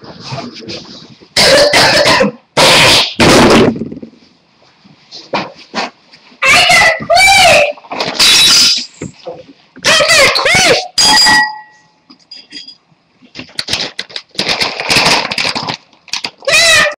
咳 咳